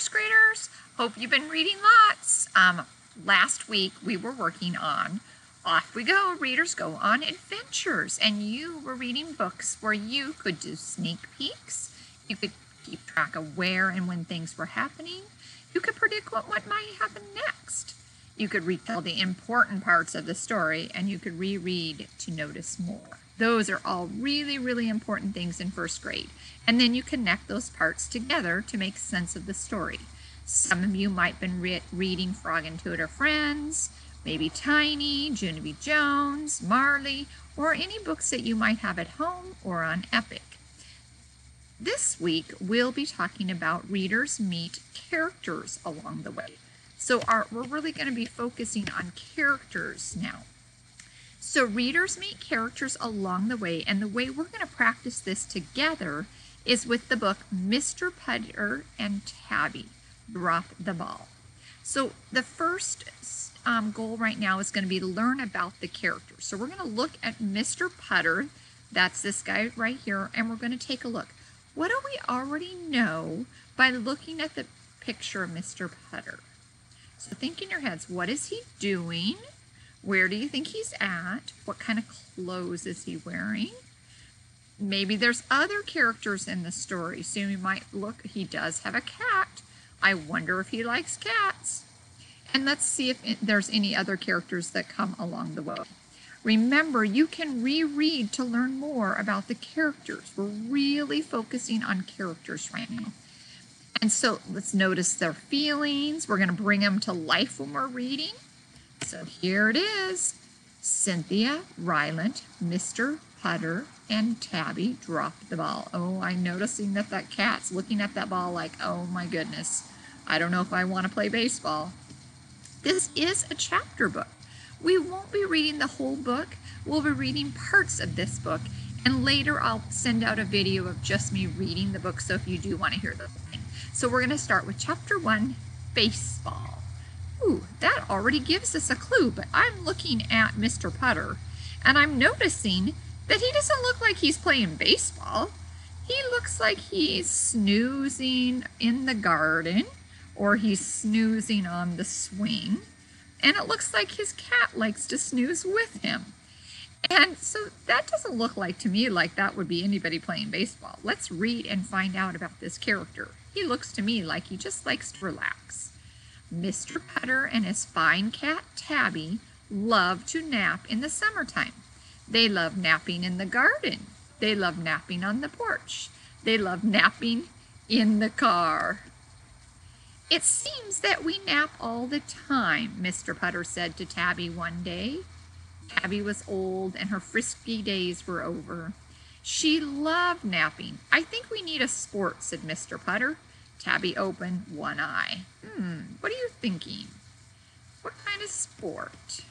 first graders. Hope you've been reading lots. Um, last week we were working on Off We Go, Readers Go on Adventures, and you were reading books where you could do sneak peeks, you could keep track of where and when things were happening, you could predict what, what might happen next. You could retell the important parts of the story, and you could reread to notice more. Those are all really, really important things in first grade. And then you connect those parts together to make sense of the story. Some of you might have been re- reading Frog and Toad Are Friends, maybe Tiny, Junie Jones, Marley, or any books that you might have at home or on Epic. This week, we'll be talking about readers meet characters along the way. So our, we're really going to be focusing on characters now. So readers meet characters along the way, and the way we're going to practice this together is with the book Mr. Putter and Tabby Drop the Ball. So the first um, goal right now is going to be to learn about the characters. So we're going to look at Mr. Putter, that's this guy right here, and we're going to take a look. What do we already know by looking at the picture of Mr. Putter? So think in your heads, what is he doing? Where do you think he's at? What kind of clothes is he wearing? Maybe there's other characters in the story. So you might look, he does have a cat. I wonder if he likes cats. And let's see if there's any other characters that come along the way. Remember, you can reread to learn more about the characters. We're really focusing on characters right now. And so let's notice their feelings. We're going to bring them to life when we're reading. So here it is. Cynthia, Rylant, Mr. Putter, and Tabby drop the ball. Oh, I'm noticing that that cat's looking at that ball like, oh my goodness, I don't know if I want to play baseball. This is a chapter book. We won't be reading the whole book. We'll be reading parts of this book. And later I'll send out a video of just me reading the book. So if you do want to hear the thing. So we're going to start with chapter one, baseball. Ooh, that already gives us a clue, but I'm looking at Mr. Putter and I'm noticing that he doesn't look like he's playing baseball. He looks like he's snoozing in the garden or he's snoozing on the swing. And it looks like his cat likes to snooze with him. And so that doesn't look like to me like that would be anybody playing baseball. Let's read and find out about this character. He looks to me like he just likes to relax. Mr. Putter and his fine cat Tabby love to nap in the summertime. They love napping in the garden. They love napping on the porch. They love napping in the car. It seems that we nap all the time, Mr. Putter said to Tabby one day. Tabby was old and her frisky days were over. She loved napping. I think we need a sport, said Mr. Putter. Tabby opened one eye. Hmm, what are you thinking? What kind of sport?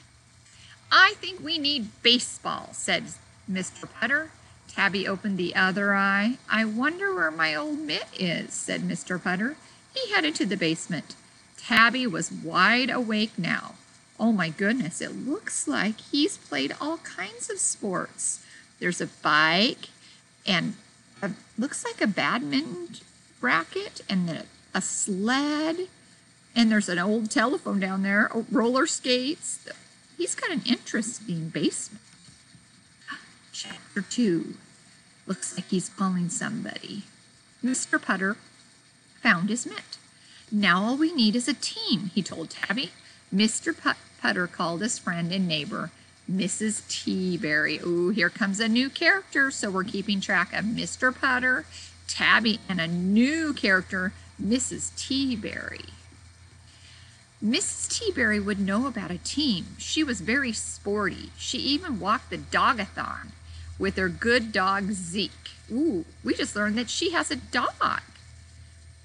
I think we need baseball, said Mr. Putter. Tabby opened the other eye. I wonder where my old mitt is, said Mr. Putter. He headed to the basement. Tabby was wide awake now. Oh my goodness, it looks like he's played all kinds of sports. There's a bike and a, looks like a badminton racket and a, a sled. And there's an old telephone down there, oh, roller skates. He's got an interesting basement. Chapter 2. Looks like he's calling somebody. Mr. Putter found his mitt. Now all we need is a team, he told Tabby. Mr. Putter called his friend and neighbor, Mrs. Teaberry. Ooh, here comes a new character, so we're keeping track of Mr. Putter, Tabby, and a new character, Mrs. Teaberry. Mrs. Teaberry would know about a team. She was very sporty. She even walked the dogathon with her good dog Zeke. Ooh, we just learned that she has a dog.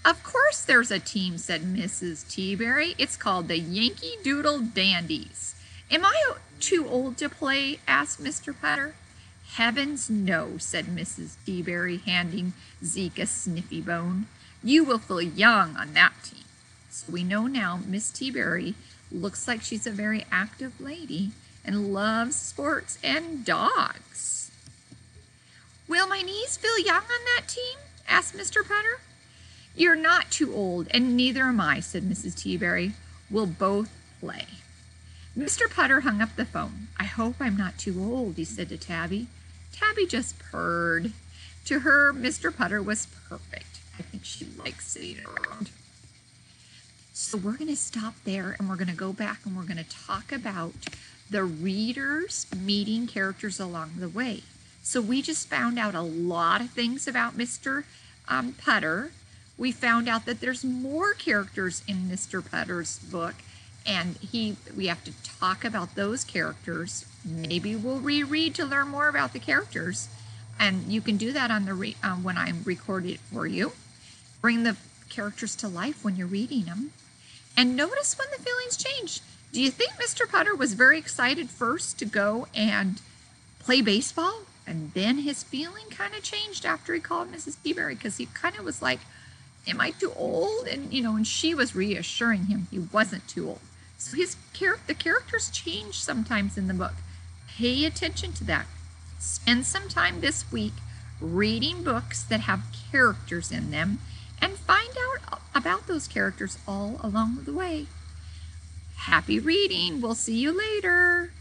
Of course there's a team, said Mrs. Teaberry. It's called the Yankee Doodle Dandies. Am I too old to play? asked Mr. Putter. Heavens, no, said Mrs. Teaberry, handing Zeke a sniffy bone. You will feel young on that team. So we know now Miss Teaberry looks like she's a very active lady and loves sports and dogs. Will my knees feel young on that team? asked Mr. Putter. You're not too old, and neither am I, said Mrs. Teaberry. We'll both play. Mr. Putter hung up the phone. I hope I'm not too old, he said to Tabby. Tabby just purred. To her, Mr. Putter was perfect. I think she likes sitting around. So we're going to stop there and we're going to go back and we're going to talk about the readers meeting characters along the way. So we just found out a lot of things about Mr. Um, Putter. We found out that there's more characters in Mr. Putter's book and he we have to talk about those characters. Maybe we'll reread to learn more about the characters. And you can do that on the re, um, when I'm recording it for you. Bring the characters to life when you're reading them. And notice when the feelings change. Do you think Mr. Putter was very excited first to go and play baseball? And then his feeling kind of changed after he called Mrs. Teaberry because he kind of was like, Am I too old? And, you know, and she was reassuring him he wasn't too old. So his char- the characters change sometimes in the book. Pay attention to that. Spend some time this week reading books that have characters in them and find out about those characters all along the way. Happy reading. We'll see you later.